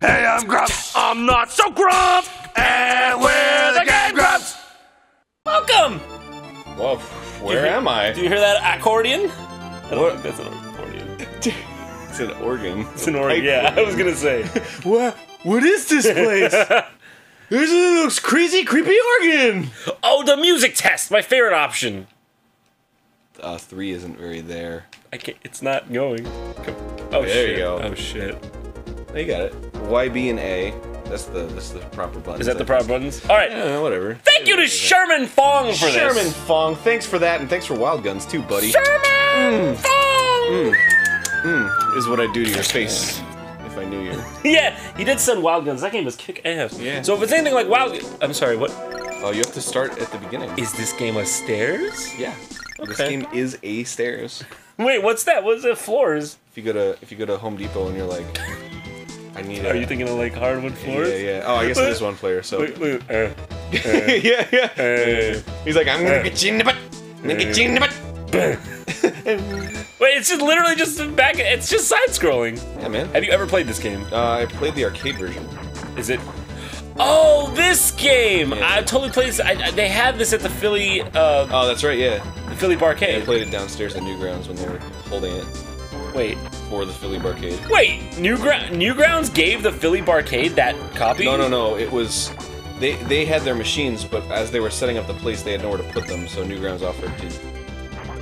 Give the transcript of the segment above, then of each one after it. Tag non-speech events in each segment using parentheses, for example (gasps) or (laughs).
Hey, I'm Grumps, I'm not so gruff. and we're the Game Grumps. Welcome. Well, where am I? Do you hear that accordion? I don't What? think that's an accordion. (laughs) It's an organ. It's an organ. Yeah, I was gonna say. (laughs) What? What is this place? There's (laughs) this crazy, creepy organ. Oh, the music test, my favorite option. Uh, three isn't very there. I can't. It's not going. Oh There shit. you go. Oh shit. Oh, you got it. Y, B, and A. That's the that's the proper button. Is that the proper buttons? All right. Yeah, whatever. Thank you to Sherman Fong for this. Sherman. Fong. Thanks for that, and thanks for Wild Guns too, buddy. Sherman mm. Fong. Mm. Mm. Is what I do to your face if I knew you. (laughs) Yeah, he did send Wild Guns. That game was kick ass. Yeah. So if it's anything like Wild, I'm sorry. What Oh, you have to start at the beginning. is this game? A stairs? Yeah. Okay. This game is a stairs. (laughs) Wait, what's that? What's it? Floors? If you go to if you go to Home Depot and you're like, I need. Are a- you thinking of like hardwood floors? Yeah, yeah. Oh, I guess it is one player. So. Wait, wait, uh, (laughs) yeah, yeah. uh, He's like, I'm gonna get you in the butt. I'm gonna get you in the butt. (laughs) wait, it's just literally just back. It's just side scrolling. Yeah, man. Have you ever played this game? Uh, I played the arcade version. Is it? Oh, this game! Yeah. I totally played this. I, I- they had this at the Philly, uh, Oh, that's right. Yeah, the Philly I Barcade. played it downstairs at Newgrounds when they were holding it Wait, for the Philly Barcade. wait. Newgra- Newgrounds gave the Philly Barcade that copy? No, no, no. It was they they had their machines, but as they were setting up the place, they had nowhere to put them. So Newgrounds offered to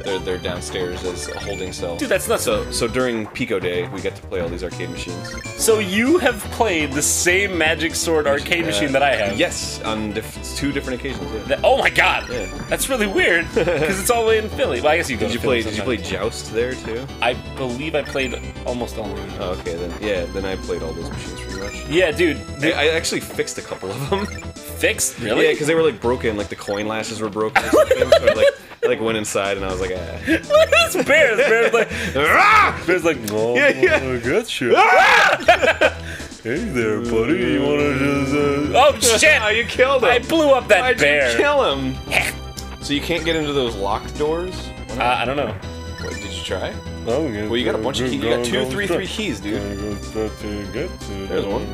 they're they're downstairs as a holding cell. Dude, that's nuts. so so during Pico Day, we get to play all these arcade machines. So you have played the same Magic Sword arcade Uh, machine that I have? Yes, on diff- two different occasions. Yeah. That- oh my god! Yeah. That's really weird because it's all the way in Philly. Well, I guess you go Did you Philly play? Did you play. Joust there too? I believe I played almost all of them. Oh, okay, then yeah, then I played all those machines pretty much. Yeah, dude. I, I actually fixed a couple of them. fixed? Really? Yeah, because they were like broken, like the coin lashes were broken or something. so I like, I, (laughs) like went inside and I was like, ah. (laughs) Look at this bear. This bear's like, (laughs) Ah! bear's like, oh, Yeah, yeah. I got you. (laughs) hey there, buddy. You wanna just? Uh... Oh shit! Ah, you killed him. I blew up that Why'd bear. you kill him? so you can't get into those locked doors? Uh. I don't know. What, did you try? Oh, Well, you got a bunch of keys. You got two, three, three keys, dude. There's one.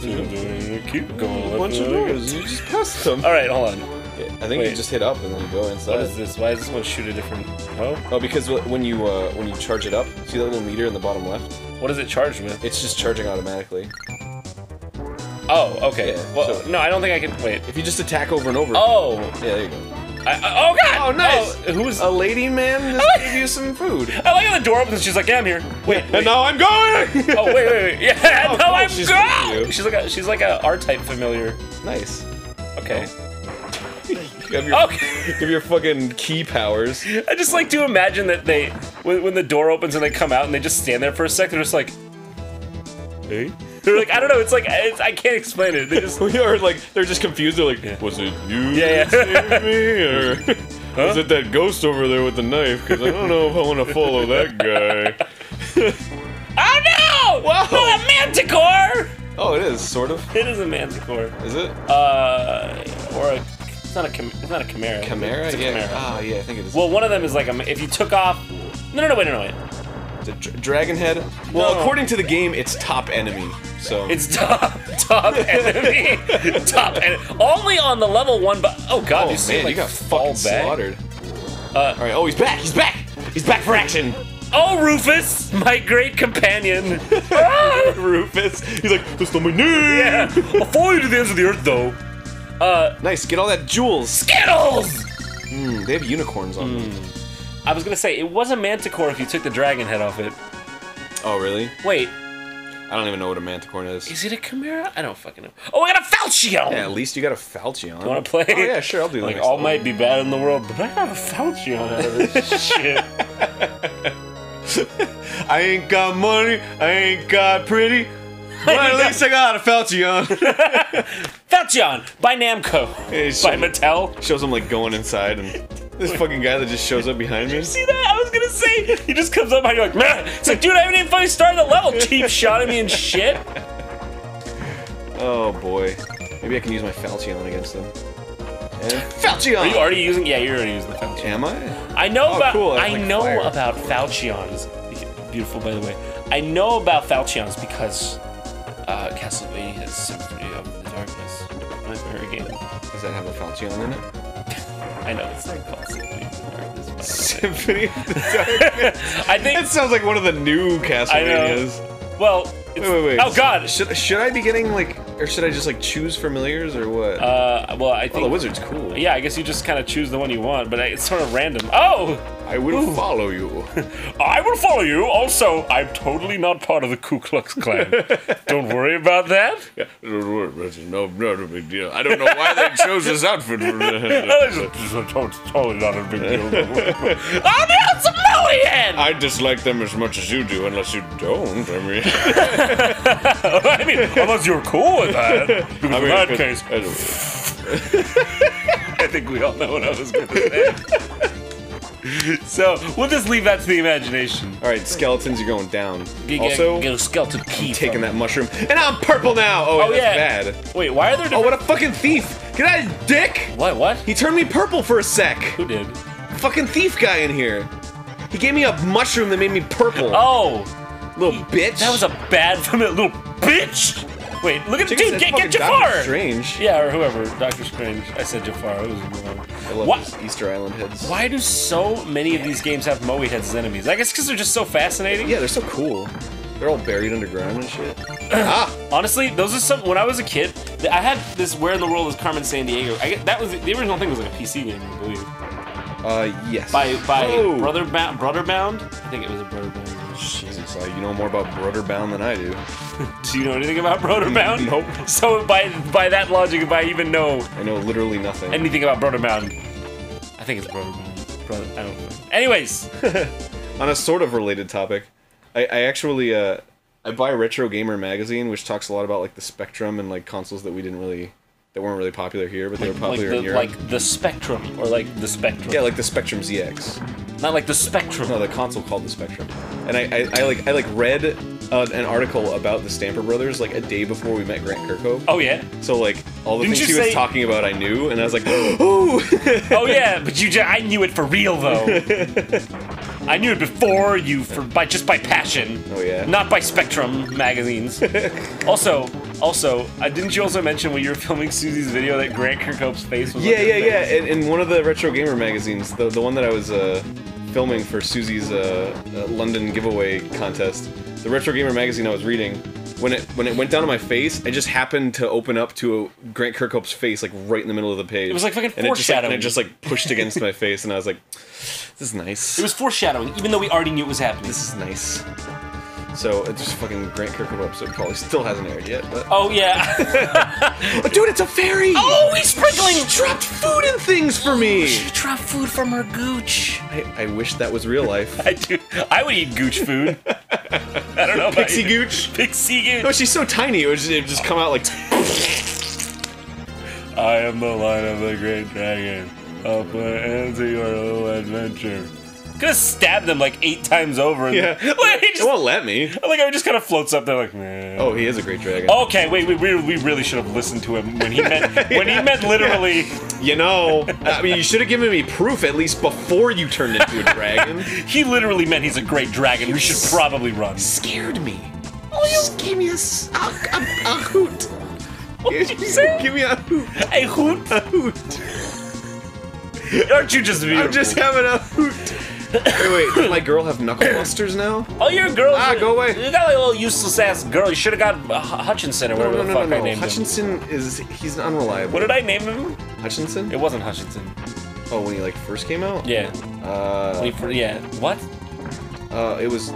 There's Keep A going. bunch of doors. You just passed them. All right, hold on. I think Wait. you just hit up and then you go inside. What is this? Why does this one shoot a different? Oh, Oh, because wh- when you uh, when you charge it up, see that little meter in the bottom left? what is it charged with? It's just charging automatically. Oh, okay. Yeah, well, so- no, I don't think I can. Wait. If you just attack over and over. Oh, Yeah, there you go. I, I- oh God! Oh, nice. Oh, who's? A lady man just gave you some food. I like how the door opens. and She's like, "Yeah, I'm here." Wait, (laughs) wait. And now I'm going. Oh wait, wait, wait. (laughs) Yeah, Oh, no, cool. I'm She's with you. She's like a she's like a R type familiar. nice. Okay. You have your, Okay. you (laughs) have your fucking key powers. I just like to imagine that they when, when the door opens and they come out and they just stand there for a second, They're just like, hey. They're like, I don't know. It's like it's, I can't explain it. They just (laughs) We are like they're just confused. They're like, was it you Yeah, that yeah. me, or (laughs) was it that ghost over there with the knife? Because I don't know if I want to follow that guy. oh no! Wow. No, a manticore! Oh, it is sort of. It is a manticore. Is it Uh, or a it's not a chim- it's not a chimera. chimera? It's a yeah. chimera. Ah, yeah. I think it is. Well, one of them is like a. If you took off. No, no, no, wait, no, wait. the dr- dragon head. Well, No. according to the game, it's top enemy. So It's top, top (laughs) enemy, top enemy. Only on the level one, but oh god, Oh you see man, like you got fall fucking back. slaughtered. Uh, All right. Oh, he's back. He's back. He's back for action. Oh, Rufus, my great companion. (laughs) Ah! Rufus. He's like, that's not my name. yeah, I'll follow you to the ends of the earth, though. Uh, Nice. Get all that jewels. Skittles. Mm, they have unicorns on them. I was gonna say it was a manticore if you took the dragon head off it. Oh, really? Wait, I don't even know what a manticorn is. is it a chimera? I don't fucking know. Oh, I got a Falchion. Yeah, at least you got a Falchion. You wanna play? Oh yeah, sure. I'll do that. Like all time. might be bad in the world, but I got a Falchion out of this (laughs) shit. (laughs) I ain't got money. I ain't got pretty. (laughs) But at least I got a Falchion. (laughs) Falchion by Namco. Hey, by Mattel. Shows him like going inside, and this fucking guy that just shows up behind me. See that? I was gonna say he just comes up behind you like, man. It's like, dude, I haven't even fucking started the level. Cheap (laughs) shot at me and shit. Oh boy. Maybe I can use my Falchion against them. And Falchion. Are you already using? Yeah, you're already using the Falchion. Am I? I know Oh, about. cool, I I like know fire. about Falchions. Beautiful, by the way. I know about Falchions because uh, Castlevania Symphony of the Darkness. My favorite game. Does that have a Falchion in it? (laughs) I know it's not called Symphony of the Darkness. But Symphony of the I think. That sounds like one of the new I. Castlevanias. Well. It's, Wait, wait, wait. Oh God. Should should I be getting like, or should I just like choose familiars or what? Uh, well, I oh, think. the wizard's cool. Yeah, I guess you just kind of choose the one you want, but it's sort of random. Oh, I will follow you. (laughs) I will follow you. Also, I'm totally not part of the Ku Klux Klan. (laughs) Don't worry about that. no, no big deal. I don't know why they chose (laughs) this outfit. It's totally not a big deal. I'm Maximilian! I dislike them as much as you do, unless you don't. I mean, I mean, unless you're cool with that. Because I in mean, case, I I think we all know what I was going to say. (laughs) so, we'll just leave that to the imagination. All right, skeletons, you're going down. Get, Also, get a skeleton key. taking from- that mushroom, and I'm purple now. Oh, Oh, that's yeah. bad. Wait, why are there Oh, what a fucking thief! Get out of dick! What, what? He turned me purple for a sec. Who did? Fucking thief guy in here. He gave me a mushroom that made me purple. Oh, little bitch. that was a bad from (laughs) a little bitch. Wait, look at Chicken dude, get, get Doctor Jafar. Strange. Yeah, or whoever, Doctor Strange. I said Jafar. It was wrong. I love What? these Easter Island heads. Why do so many of these games have Moe heads as enemies? I guess because they're just so fascinating. Yeah, they're so cool. They're all buried underground and shit. (clears throat) ah, Honestly, those are some. When I was a kid, I had this "Where in the World is Carmen Sandiego." I get, that was the original thing was like a PC game, I believe, uh, yes. by by Oh. Brother Bound. Brother Bound. I think it was a Brother Bound. Jesus, uh, you know more about Brotherbound than I do. (laughs) Do you know anything about Brother Bound? (laughs) Nope. So by by that logic, if I even know I know literally nothing. anything about Brother Bound, I think it's Brother Bound. Brother, I don't know. Anyways, (laughs) On a sort of related topic, I, I actually uh, I buy Retro Gamer magazine, which talks a lot about like the Spectrum and like consoles that we didn't really that weren't really popular here, but they were like popular in the Europe. like the Spectrum or like the Spectrum. yeah, like the Spectrum ZX. Not like the Spectrum. No, the console called the Spectrum. And I, I, I like I like read uh, an article about the Stamper Brothers like a day before we met Grant Kirkhope. Oh yeah. So like all the Didn't things he was talking about, I knew, and I was like, (gasps) "Ooh!" (laughs) Oh yeah, but you, ju- I knew it for real though. (laughs) I knew it before you, for by just by passion. Oh, yeah? Not by Spectrum magazines. (laughs) also, also, uh, didn't you also mention when you were filming Susie's video that Grant Kirkhope's face was? yeah, yeah, her yeah. face? In, in one of the Retro Gamer magazines, the the one that I was uh, filming for Susie's uh, uh, London giveaway contest, the Retro Gamer magazine I was reading. When it when it went down to my face, I just happened to open up to a Grant Kirkhope's face, like right in the middle of the page. It was like fucking and it just, like, and it just like pushed against my face, and I was like, "This is nice." It was foreshadowing, even though we already knew it was happening. this is nice. So it's just fucking Grant Kirkhope episode probably still hasn't aired yet, but Oh yeah. (laughs) dude, it's a fairy! oh, he's sprinkling. She dropped food and things for me. She dropped food from her gooch. I, I wish that was real life. (laughs) I do. I would eat gooch food. (laughs) I don't know. About Pixie you. Gooch. Pixie gooch. No, she's so tiny. It would just, it would just come out like. I am the line of the great dragon. I'll put into your little adventure. Could have stabbed them like eight times over. and- Yeah. (laughs) like, he It won't let me. like it just kind of floats up there, like. Oh, he is a great dragon. Okay, wait, we, we, we really should have listened to him when he meant (laughs) when he meant literally. You know, I mean, you should have given me proof at least before you turned into a (laughs) dragon. He literally meant he's a great dragon. We should probably run. Scared me. Oh, you gave me a hoot. What did you say? Give me a hoot. Hey, hoot! A hoot. Aren't you just beautiful? I'm just having a hoot. Wait, wait. Does my girl have knuckle busters now? Oh, you're a girl. Ah, go away. You got like a little useless ass girl. You should have got uh, Hutchinson or whatever no, the no, fuck no, I no. named him. Hutchinson is he's unreliable. What did I name him? Hutchinson? It wasn't Hutchinson. Oh, when he like first came out? Yeah. Uh, When he fir- yeah. What? uh, it was.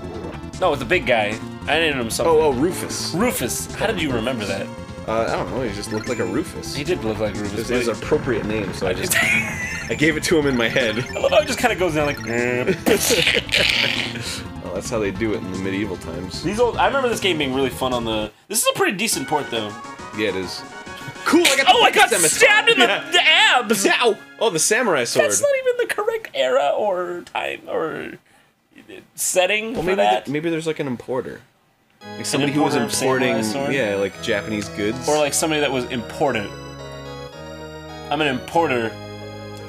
No, it's a big guy. I named him something. Oh, oh, Rufus. Rufus. How did you remember that? Uh, I don't know. He just looked like a Rufus. He did look like Rufus. it was an appropriate name, so I just I gave it to him in my head. love (laughs) how it just kind of goes down like. eh. (laughs) Well, that's how they do it in the medieval times. These old. I remember this game being really fun on the. This is a pretty decent port though. Yeah, it is. Cool. I got the Oh, I got scimitar. stabbed in the, Yeah. the abs. Ow! Oh, the samurai sword. That's not even the correct era or time or setting well, for maybe that. th- maybe there's like an importer, like somebody who was importer of samurai importing, yeah, like Japanese goods. or like somebody that was important. I'm an importer.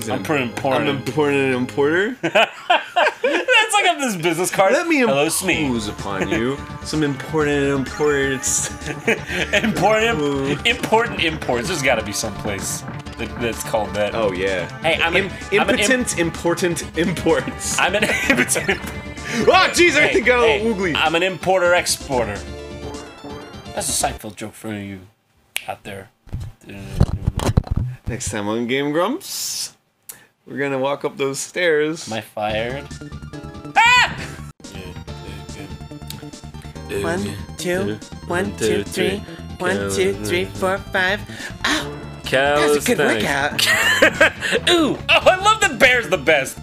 An I'm pretty important. I'm importing an importer. (laughs) That's like on this business card. Let me Hello, Smee. impose upon (laughs) you some important imports. (laughs) Important, important imports. There's got to be some place that's called that. Oh yeah. Hey, I'm an- I'm an im- impotent, important imports. I'm an impotent. Oh (laughs) jeez, everything got a hey, little woogly. I'm an importer exporter. That's a Seinfeld joke for you out there. Next time on Game Grumps, we're gonna walk up those stairs. Am I fired? Ah! One, two, one, two, three, one, two, three, four, five. Oh, that's a good workout. (laughs) Ooh! Oh, I love that bear's the best.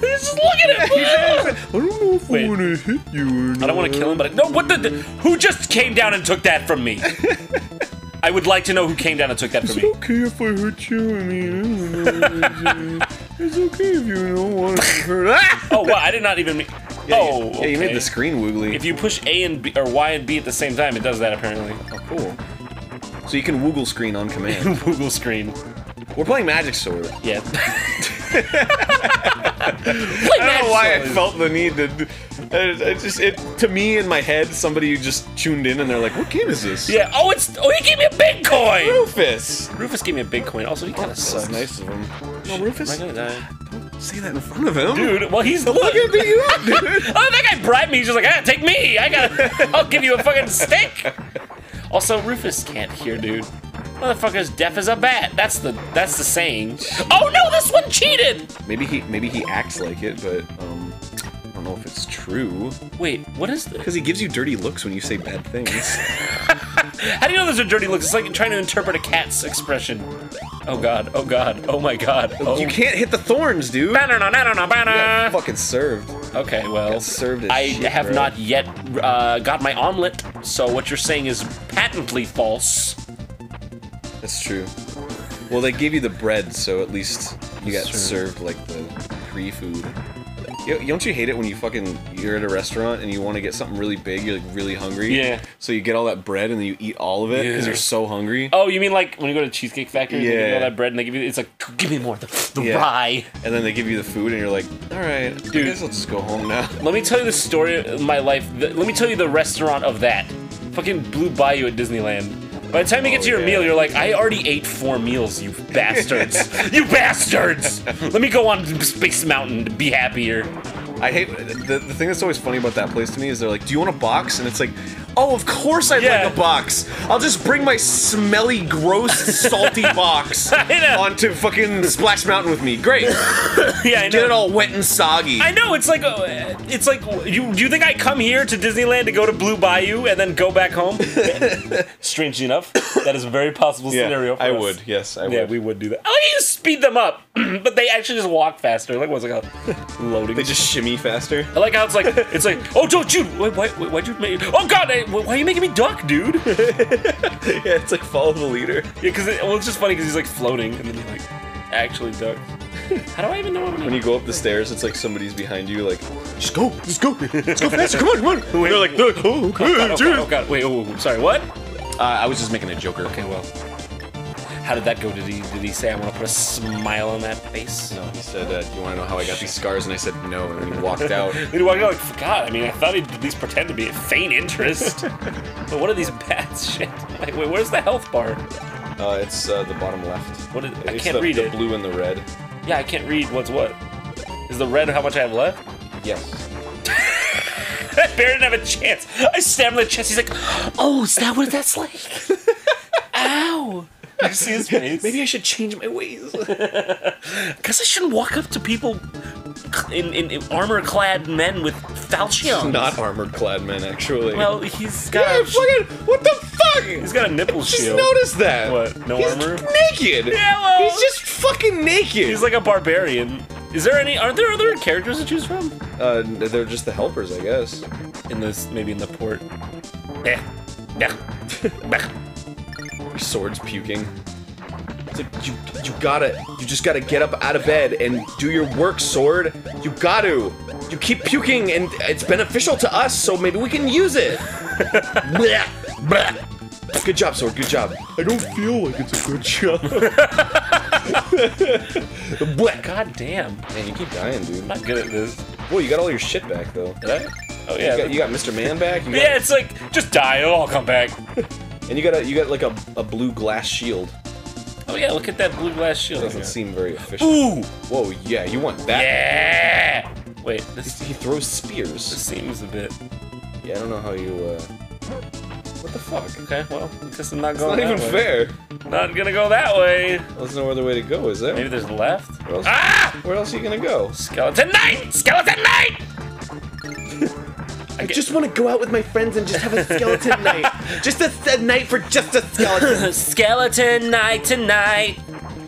Just look at him. I don't know if Wait. I want to hit you or not. I don't want to kill him, but I, no. What the? Who just came down and took that from me? (laughs) I would like to know who came down and took that from It's me. okay if I hurt you. I mean, I don't know. it's okay if you don't want to hurt. (laughs) (laughs) Oh, well, I did not even. Mean, Yeah, oh, you, yeah, you made the screen woogly. If you push A and B or Y and B at the same time, it does that apparently. oh, cool. So you can woogle screen on command. Google screen. We're playing Magic Sword. Yeah. I don't know why I felt the need to. I, I just it to me in my head, somebody just tuned in and they're like, "What game is this?" Yeah. Oh, it's. Oh, he gave me a Bitcoin. Rufus. Rufus gave me a Bitcoin. Also, he kind of That's sucks. nice of him. No, Rufus. Am I gonna die? Don't Say that in front of him, Dude, well, he's Look at beat you up, dude. (laughs) Oh, that guy bribed me. He's just like, ah, take me. I got. I'll give you a fucking stick. (laughs) Also, Rufus can't hear, dude. Motherfucker's deaf as a bat. That's the that's the saying. Oh no, this one cheated. maybe he maybe he acts like it, but um, I don't know if it's true. Wait, what is this? Because he gives you dirty looks when you say bad things. (laughs) (laughs) How do you know those are dirty looks? It's like trying to interpret a cat's expression. Oh god. Oh god. Oh my god. Oh. You can't hit the thorns, dude. Banana, banana, You got banana. fucking served. Okay, well, Got served I shit, have bro. not yet uh, got my omelet, so what you're saying is patently false. That's true. Well, they gave you the bread, so at least you got served like the free food. You, don't you hate it when you fucking you're at a restaurant and you want to get something really big, you're like really hungry. Yeah. So you get all that bread and then you eat all of it because Yeah. you're so hungry. Oh, you mean like when you go to Cheesecake Factory, and you Yeah. all that bread and they give you it's like give me more the, the Yeah. rye. And then they give you the food and you're like, all right, Dude. I guess I'll just go home now. (laughs) Let me tell you the story of my life. Let me tell you the restaurant of that. Fucking Blue Bayou at Disneyland. By the time you get Oh, to your oh, yeah. meal, you're like, I already ate four meals, you bastards. (laughs) you bastards! Let me go on Space Mountain to be happier. I hate the, the thing that's always funny about that place to me is they're like, "Do you want a box?" And it's like, "Oh, of course I'd Yeah. like a box. I'll just bring my smelly, gross, salty (laughs) box onto fucking Splash Mountain with me. Great, (laughs) Yeah, I know. get it all wet and soggy." I know it's like uh, it's like you. Do you think I come here to Disneyland to go to Blue Bayou and then go back home? (laughs) Strangely enough, that is a very possible yeah, scenario. For I us. would. Yes, I would. Yeah, we would do that. I like you speed them up, (clears throat) but they actually just walk faster. Like what's it called? Loading. They just shimmy faster. I like how it's like it's like oh don't you wait why why why'd you make oh god eh, why are you making me duck dude? yeah, (laughs) yeah, it's like follow the leader. Yeah, because it, well it's just funny because he's like floating and then he like actually ducks. (laughs) How do I even know what I'm When you go up the stairs, it's like somebody's behind you, like, just go, just go, let's go faster, come on, come on. (laughs) And they're like, oh, Oh god, oh god, oh god, wait, oh, oh, sorry, what? Uh, I was just making a joker. Okay, well, how did that go? Did he did he say I want to put a smile on that face? No, he said, uh, "Do you want to know how I got these scars?" And I said, "No," and he walked (laughs) out. He walked out like, God, I mean, I thought he'd at least pretend to be a faint interest. (laughs) but what are these bats? (laughs) Shit. Like, wait, where's the health bar? Uh, it's uh, the bottom left. What is, I can't the, read the it. blue and the red. Yeah, I can't read what's what. Is the red how much I have left? Yes. That bear didn't have a chance. I stabbed him in the chest. He's like, Oh, is that what that's like? Ow. (laughs) You see his face? Maybe I should change my ways. (laughs) Because I shouldn't walk up to people in, in, in armor-clad men with falchions. Not armored clad men, actually. Well, he's got yeah, a, fucking. What the fuck? he's got a nipple just shield. noticed that. What, no He's armor? Naked. Yeah, well- He's just fucking naked. He's like a barbarian. Is there any? Aren't there other characters to choose from? uh, they're just the helpers, I guess. In this, maybe in the port. Eh. (laughs) Your sword's puking. It's like you, you gotta, you just gotta get up out of bed and do your work, sword. You got to. You keep puking, and it's beneficial to us, so maybe we can use it. (laughs) Blech, blech. Good job, sword. Good job. I don't feel like it's a good job. (laughs) Blech. God damn. Man, you keep dying, dude. I'm not good at this. Whoa, you got all your shit back though. Did I? Oh yeah. You got, you got Mr. Man back. You got, yeah, it's like just die. Oh, I'll come back. (laughs) And you got a you got like a, a blue glass shield. Oh yeah, look at that blue glass shield. Doesn't seem very official. Ooh. Whoa, yeah, you want that? Yeah. Wait, this, He throws spears. this seems a bit. Yeah, I don't know how you. uh... What the fuck? Okay, well, I guess I'm not It's going. not even way. fair. Not gonna go that way. There's no other way to go, is there? Maybe there's left. Where else, Ah! where else are you gonna go? Skeleton Knight! Skeleton Knight! I just want to go out with my friends and just have a skeleton (laughs) night. Just a, a night for just a skeleton. (laughs) Skeleton Night tonight.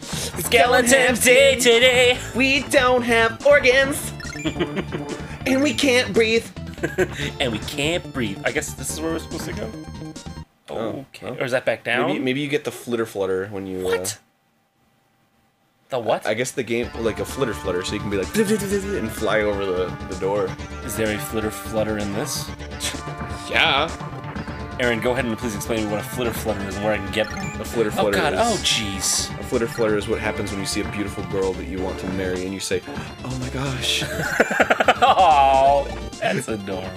Skeleton Day today. We don't have organs. (laughs) and we can't breathe. And we can't breathe. I guess this is where we're supposed to go. Oh, okay. well. Or is that back down? Maybe maybe you get the flitter flutter when you. Uh, what? The what? I guess the game like a flitter flutter, so you can be like (laughs) and fly over the, the door. Is there a flitter flutter in this? Yeah. Aaron, go ahead and please explain to me what a flitter flutter is and where I can get them. A flitter Oh god, oh, is, oh jeez. Flitter flutter is what happens when you see a beautiful girl that you want to marry, and you say, "Oh my gosh." (laughs) Oh, that's adorable.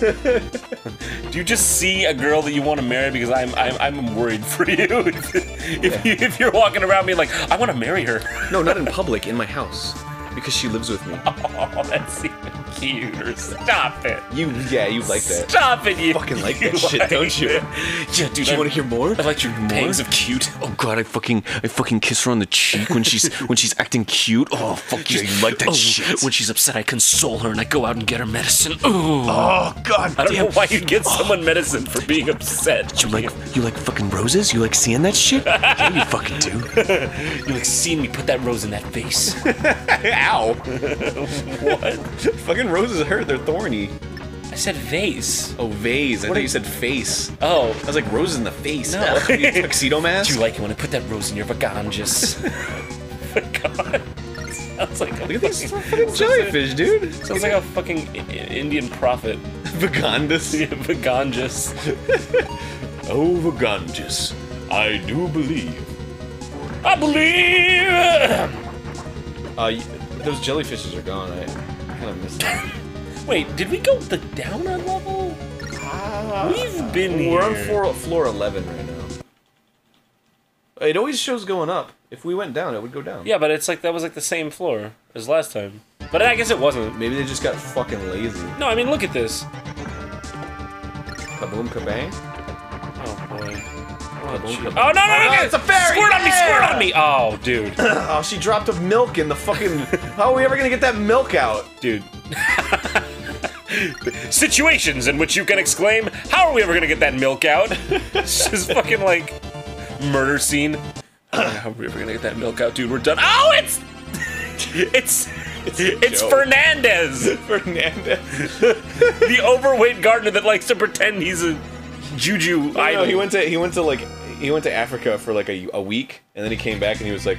(laughs) Do you just see a girl that you want to marry? Because I'm I'm, I'm worried for you. (laughs) if, you. if you're walking around being like, I want to marry her. no, not in public, in my house, because she lives with me. (laughs) Oh, that's even cuter. Stop it. You, yeah, you like that. Stop it, you fucking like (laughs) you that shit, don't you? Yeah, dude. Do you want to hear more? I like your pangs of cute. Oh god, I fucking I fucking kiss her on the cheek when she's (laughs) when she's acting cute. Oh fuck yeah, you like that Oh, shit. When she's upset, I console her and I go out and get her medicine. Ooh. Oh god I don't damn. know why you'd get oh. someone medicine for being upset. You like you like fucking roses? You like seeing that shit? yeah, you fucking do. You like seeing me put that rose in that face. Ow. (laughs) what? fucking roses hurt, they're thorny. I said vase. Oh vase. I thought you said face. Oh. I was like roses in the face. No. (laughs) Tuxedo mask? Do you like it when I put that rose in your vaganges? God. (laughs) Sounds like a Look at these fucking, jellyfish, dude. sounds like a fucking Indian prophet. Vagandas. Yeah, Vaganges. Oh, Vagandas. I do believe. I believe. Uh, those jellyfishes are gone. I, kind of missed them. (laughs) Wait, did we go the down on level? Ah, We've been We're on floor, floor 11 right now. It always shows going up. If we went down, it would go down. Yeah, but it's like that was like the same floor as last time. But I guess it wasn't. Maybe they just got fucking lazy. No, I mean look at this. Kaboom kabang. Oh boy. Oh, Kabang. Oh no no no! Oh, no. it's a fairy! Squirt on me! Squirt on me! Oh, dude, (laughs) Oh, she dropped a milk in the fucking. (laughs) How are we ever gonna get that milk out? dude. (laughs) Situations in which you can exclaim, "How are we ever gonna get that milk out?" It's just fucking like murder scene. (clears throat) How are we ever gonna get that milk out, dude? We're done. Oh, it's it's it's joke. Fernandez, Fernandez. the overweight gardener that likes to pretend he's a juju idol. No, he went to he went to like he went to Africa for like a, a week, and then he came back and he was like,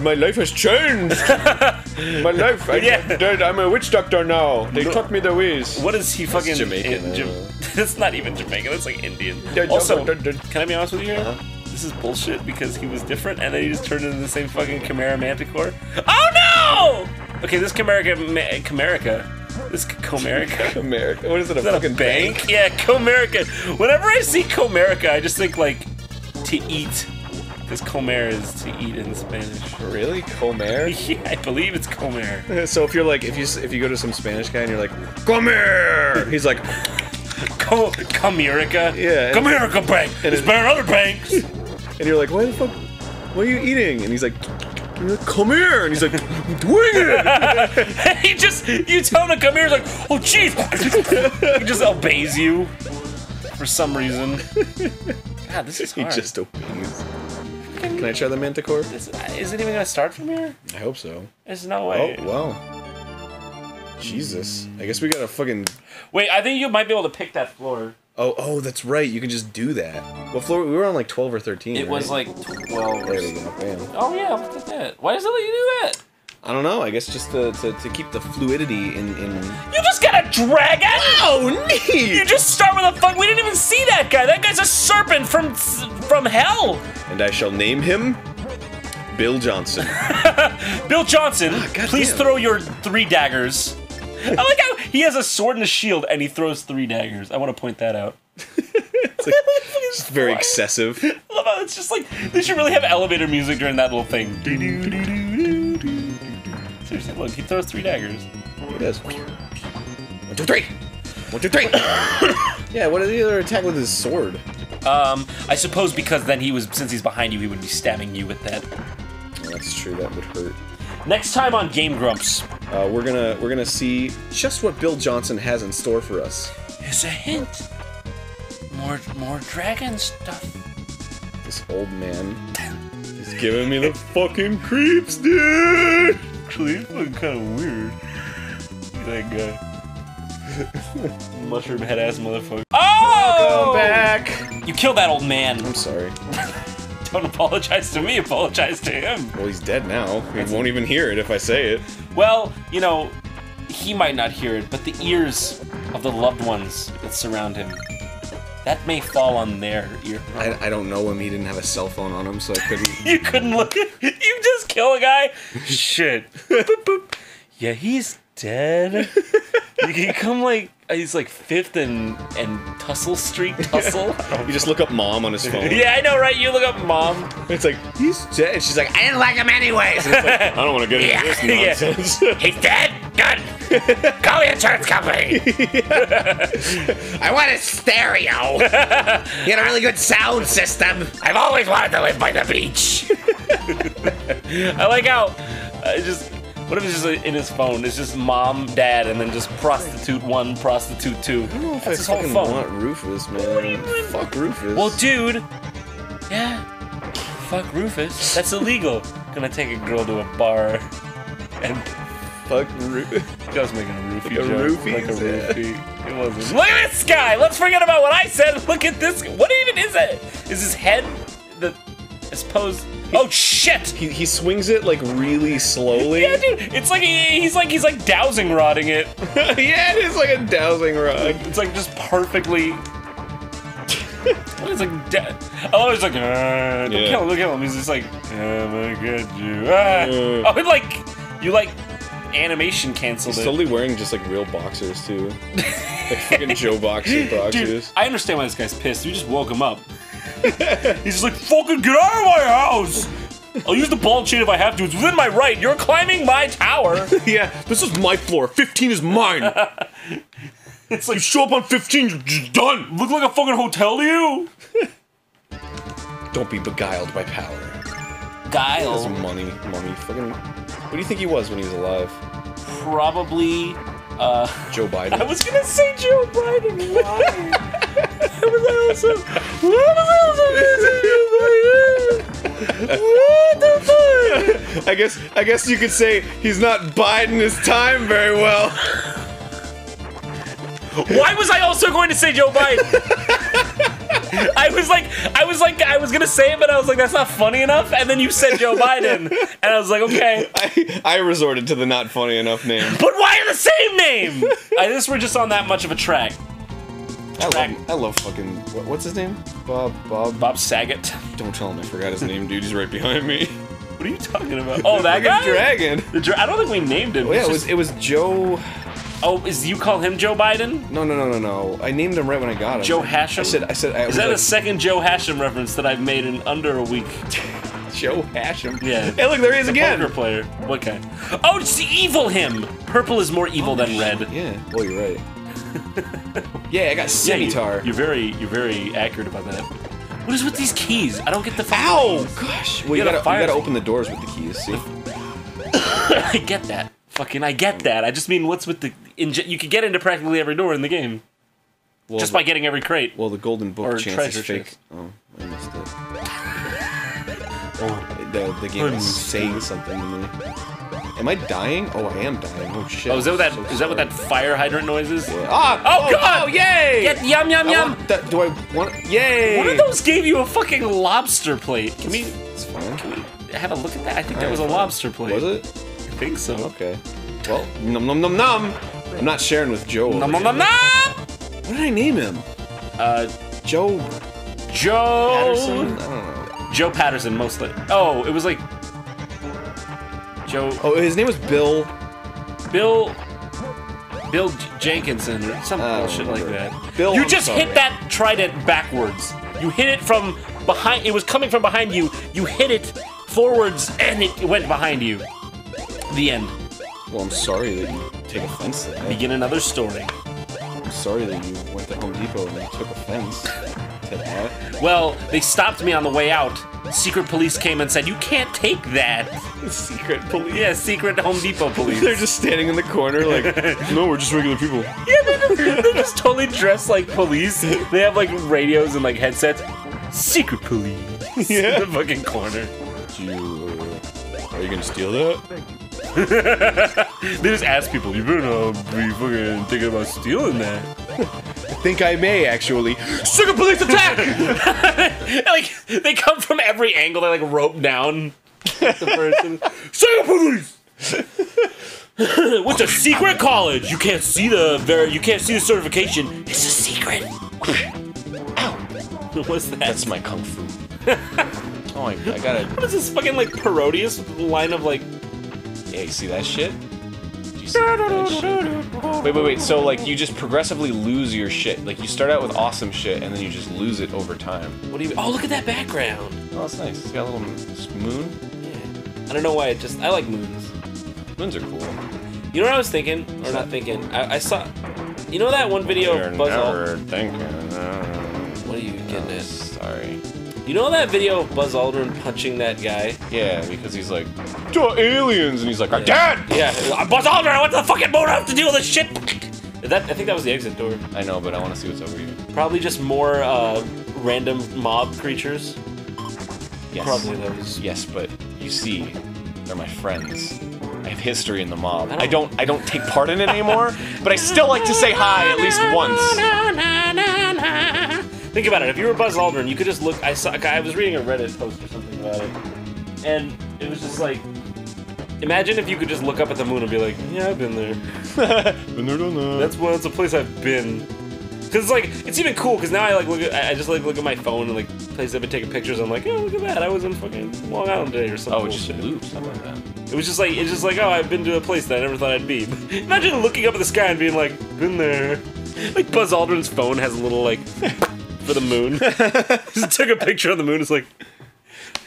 "My life has changed. (laughs) my life. I, Yeah. I'm a witch doctor now. They taught me the ways." What is he fucking Jamaican, in- I Jam-. That's (laughs) not even Jamaican. That's like Indian. Also, can I be honest with you? Uh-huh. This is bullshit because he was different, and then he just turned into the same fucking Chimera Manticore. Oh no! Okay, this Chimerica, Ma- Chimerica, this Comerica. (laughs) America. What is it? A Is that fucking a bank? Yeah, Comerica. Whenever I see Comerica, I just think like to eat, because comer is to eat in Spanish. Really, Comer? (laughs) Yeah, I believe it's comer. so if you're like, if you if you go to some Spanish guy and you're like, comer, he's like, (laughs) Co- Comerica. Yeah, Comerica Bank. and It's it- better than other banks. and you're like, "Why the fuck? What are you eating?" And he's like, like, "Come here," and he's like, "I'm doing it." (laughs) he just you tell him to come here. He's like, oh jeez. (laughs) he just obeys you for some reason. God, this (laughs) is hard. he just obeys. Can I try the Manticore? is, is it even gonna start from here? I hope so. There's no way. Oh way. wow. Jesus. I guess we gotta fucking. Wait, I think you might be able to pick that floor. Oh, oh, that's right. You can just do that. What floor? We were on like 12 or 13. It was like twelve. There we go. Bam. Oh yeah, look at that. Why does it let you do that? I don't know. I guess just to, to, to keep the fluidity in in. You just got a dragon. Oh, neat! You just start with a fuck. We didn't even see that guy. That guy's a serpent from from hell. And I shall name him Bill Johnson. (laughs) Bill Johnson, Ah, please throw your three daggers I like how he has a sword and a shield and he throws three daggers. I want to point that out. It's like (laughs) very excessive. I love how it's just like they should really have elevator music during that little thing. Seriously, look, he throws three daggers. It is. One, two, three. One, two, three. (coughs) yeah, what did the other attack with his sword? Um, I suppose because then he was since he's behind you, he would be stabbing you with that. Oh, that's true. That would hurt. Next time on Game Grumps, Uh, we're gonna we're gonna see just what Bill Johnson has in store for us. here's a hint. More more dragon stuff. This old man is giving me the fucking creeps, dude. Actually, it's looking kind of weird. That (laughs) guy. Mushroom head ass motherfucker. Oh! Come back. You killed that old man. I'm sorry. (laughs) Don't apologize to me, apologize to him. Well, he's dead now. He won't even hear it if I say it. Well, you know, he might not hear it, but the ears of the loved ones that surround him, that may fall on their ear. I, I don't know him. He didn't have a cell phone on him, so I couldn't. (laughs) You couldn't look at You just kill a guy? (laughs) Shit. Boop, boop. Yeah, he's dead. you can (laughs) come like he's like fifth and and Tussle Street Tussle. (laughs) You just look up mom on his phone. (laughs) yeah, I know, right? You look up mom. It's like he's dead. And she's like, I didn't like him anyways. I don't want to get into this Yeah. nonsense. He's dead? Good. Call the insurance company. I want a stereo. he had a really good sound system. I've always wanted to live by the beach. I like how I just what if it's just in his phone? It's just mom, dad, and then just prostitute one, prostitute two. I don't know if That's I fucking phone. want Rufus, man. What do you mean? Fuck Rufus. Well, dude, yeah, fuck Rufus. That's (laughs) illegal. Gonna take a girl to a bar and fuck Rufus. (laughs) I was making a roofie Like a joke. roofie? Like a Yeah. roofie. It wasn't. Look at this guy! Let's forget about what I said. Look at this. What even is it? Is his head? I suppose. Oh shit! He, he swings it like really slowly. Yeah, dude. It's like he, he's like he's like dowsing rodding it. (laughs) yeah, it is like a dowsing rod. It's like just perfectly. It's like da- oh, he's like uh, don't Yeah. kill him, don't kill him. He's just like gonna get you. Ah. Uh. Oh, like you like animation canceled He's it. totally wearing just like real boxers too. like fucking Joe (laughs) Boxer Dude, boxers. I understand why this guy's pissed. You just woke him up. (laughs) He's just like, fucking get out of my house! I'll use the ball chain if I have to. It's within my right. You're climbing my tower. (laughs) yeah, this is my floor. 15 is mine. (laughs) It's like, you Show up on 15, you're just done. look like a fucking hotel to you? Don't be beguiled by power. Guile. money, money, fucking. What do you think he was when he was alive? Probably. Uh, Joe Biden. (laughs) I was gonna say Joe Biden. Why? Why was I also? Why was I also gonna say Joe Biden? What the fuck? I guess I guess you could say he's not biding his time very well. Why was I also going to say Joe Biden? (laughs) I was like, I was like, I was gonna say it, but I was like, that's not funny enough. And then you said Joe Biden, and I was like, okay. I, I resorted to the not funny enough name. But why the same name? I guess we're just on that much of a track. I love, I love fucking. What, what's his name? Bob. Bob. Bob Saget. Don't tell him I forgot his name, dude. He's right behind me. What are you talking about? Oh, that guy. Dragon. The dra- I don't think we named him. Oh, yeah, It's it was just- it was Joe. Oh, is you call him Joe Biden? No, no, no, no, no. I named him right when I got him. Joe Hachem. I said. I said. I Is that like, a second Joe Hachem reference that I've made in under a week? (laughs) Joe Hachem? Yeah. Hey, look, there he is The again. poker player. What kind? Oh, it's the evil him. Purple is more evil than oh, red. Yeah. Well, you're right. (laughs) yeah, I got Yeah, you-. You're very, you're very accurate about that. What is with these keys? I don't get the. Ow! keys. Gosh. Well, you, gotta gotta, fire you gotta open the doors with the keys. See? (coughs) I get that. Fucking, I get that. I just mean, what's with the? Inje- you could get into practically every door in the game Well, just the, by getting every crate. well, the golden book or chance treasure is fake. chest. Oh, I missed it. The, the game was saying something to me. Am I dying? Oh, I am dying. Oh shit. Oh, is that what that? So Is that what that fire hydrant noise is? Ah! Oh, God! Oh, yay! Get yum yum yum. that- do I want? Yay! One of those gave you a fucking lobster plate. Can we It's fine. Can we have a look at that? I think that was a lobster plate. Was it? I think so. Okay. Well, num num num num. I'm not sharing with Joe. Num num num nom. What did I name him? Uh, Joe Joe Patterson? I don't know. Joe Patterson mostly. Oh, it was like Joe Oh, his name was Bill. Bill Bill Jenkinson or some bullshit like that. Bill, you I'm just sorry. hit that trident backwards. You hit it from behind. It was coming from behind you. You hit it forwards, and it went behind you. The end. Well, I'm sorry that you take offense to that. Begin another story. I'm sorry that you went to Home Depot and took offense to that. Well, they stopped me on the way out. Secret police came and said, "You can't take that." (laughs) Secret police. Yeah, secret Home Depot (laughs) police. They're just standing in the corner like, (laughs) no, we're just regular people. Yeah, they're just, they're just totally dressed like police. They have like radios and like headsets. Secret police. Yeah. In the fucking corner. Do you, uh, are you gonna steal that? (laughs) They just ask people, you better not be fucking thinking about stealing that. I think I may actually. Sugar police attack! (laughs) like, they come from every angle, they like rope down the person. (laughs) Secret police! What's a secret college? You can't see the ver- you can't see the certification. It's a secret. Ow. What's that? That's my kung fu. oh, I, I gotta. What is this fucking like parodious line of like Hey, see that shit? You see that shit? Wait, wait, wait. So, like, you just progressively lose your shit. Like, you start out with awesome shit, and then you just lose it over time. what do you Oh, look at that background. Oh, that's nice. It's got a little moon. Yeah. I don't know why it just I like moons. Moons are cool. You know what I was thinking? Or not thinking. I, I saw You know that one video of Buzz Aldrin? thinking. What are you getting at? Oh, sorry. You know that video of Buzz Aldrin punching that guy? Yeah, because he's like, to aliens, and he's like, I'm dead! Yeah, uh, Buzz Aldrin, I went to the fucking moon, I have to deal with this shit! That, I think that was the exit door. I know, but I want to see what's over here. Probably just more uh, random mob creatures. Yes. Probably those. Yes, but you see, they're my friends. I have history in the mob. I I don't- don't. I don't take part in it anymore, but I still like to say hi at least once. (laughs) Think about it. If you were Buzz Aldrin, you could just look. I saw. I was reading a Reddit post or something about it, and it was just like, imagine if you could just look up at the moon and be like, "Yeah, I've been there. (laughs) (laughs) That's one. That's a place I've been." Because it's like it's even cool. Because now I like look at. I I just like look at my phone and like places I've been taking pictures. I'm like, oh look at that. I was in fucking Long Island today or something. Oh, just bullshit. loops. How about that? It was just like it's just like oh I've been to a place that I never thought I'd be. (laughs) Imagine looking up at the sky and being like been there. Like Buzz Aldrin's phone has a little like for the moon. (laughs) just took a picture of the moon. It's like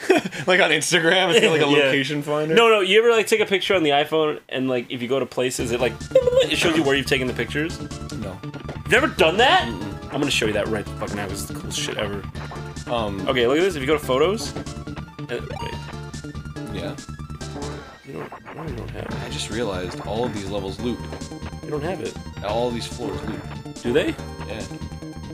(laughs) Like on Instagram, it's got like a (laughs) Yeah. location finder. no no. You ever like take a picture on the iPhone and like if you go to places it like it shows you where you've taken the pictures. no. You've never done that? I'm gonna show you that right fucking now. It's the coolest shit ever. Um. Okay, look at this. If you go to photos, uh, wait, Yeah. you don't. No, you don't have it. I just realized all of these levels loop. You don't have it. All of these floors loop. Do they? Yeah.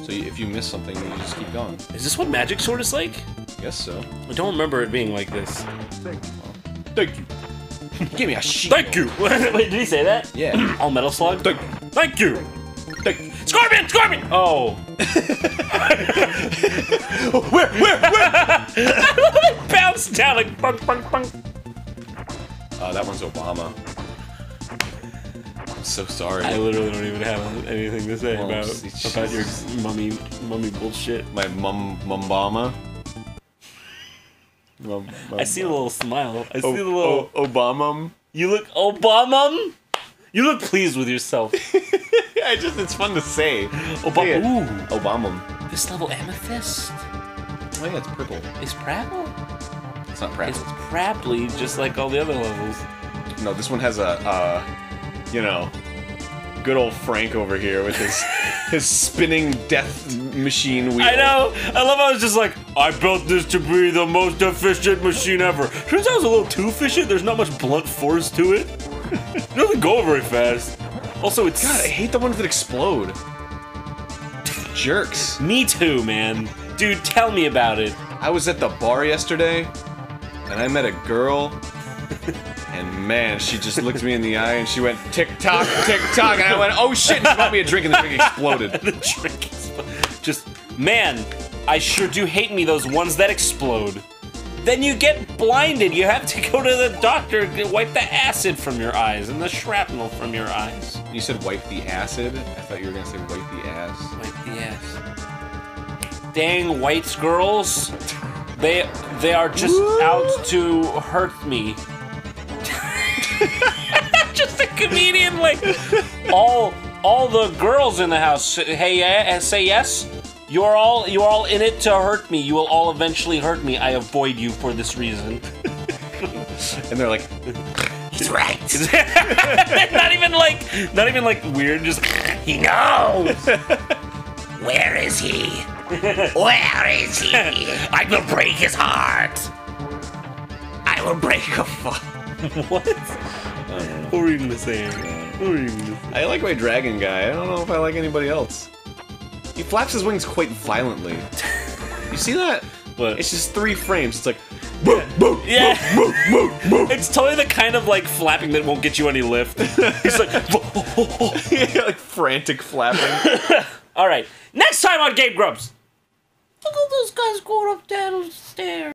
So if you miss something, you just keep going. Is this what Magic Sword is like? Guess so. I don't remember it being like this. Thank you. (laughs) Give me a sheet. Thank you. (laughs) Wait, did he say that? Yeah. (clears throat) All Metal Slug. Thank you. Thank you. Thank you. Scorpion, Scorpion. Oh. (laughs) Where? Where? Where? Bounce down like bunk, bunk, bunk. Uh, that one's Obama. I'm so sorry. I literally don't even have anything to say Well, about it's about your just- mummy mummy bullshit. My mum Mumbama. Mum, I see the little smile. I see Oh, the little. oh, Obama. You look Obama. You look pleased with yourself. (laughs) I just it's fun to say. Obama. Yeah. Ooh. Obama. This level amethyst Oh yeah, it's purple. is Prapple. It's not purple. It's purple. Prapply, just like all the other levels. No, this one has a, uh, you know, good old Frank over here with his (laughs) his spinning death machine wheel. I know. I love how it's just like, I built this to be the most efficient machine ever. Turns out it's a little too efficient. There's not much blunt force to it. (laughs) it doesn't go very fast. Also, it's. God, I hate the ones that explode. Jerks. (laughs) Me too, man. Dude, tell me about it. I was at the bar yesterday, and I met a girl, and man, she just looked me in the eye and she went tick tock, tick tock, and I went, oh shit! And she bought me a drink, and the drink exploded. (laughs) The drink is. Just. Man, I sure do hate me those ones that explode. Then you get blinded. You have to go to the doctor to wipe the acid from your eyes and the shrapnel from your eyes. You said wipe the acid. I thought you were gonna say wipe the ass. Wipe the ass. Dang white girls. They they are just out to hurt me. (laughs) just a comedian. Like all all the girls in the house. Hey, yeah, eh, say yes. You are all you are all in it to hurt me. You will all eventually hurt me. I avoid you for this reason. (laughs) And they're like, (laughs) He's right. not even like not even like weird. Just He knows. Where is he? Where is he? I will break his heart. I will break a (laughs) what? What were you gonna say? What were you gonna? I like my dragon guy. I don't know if I like anybody else. He flaps his wings quite violently. You see that? What? It's just three frames. It's like, Yeah. it's totally the kind of like flapping that won't get you any lift. He's like, (laughs) (laughs) like frantic flapping. all right. Next time on Game Grumps. Look at those guys going up downstairs.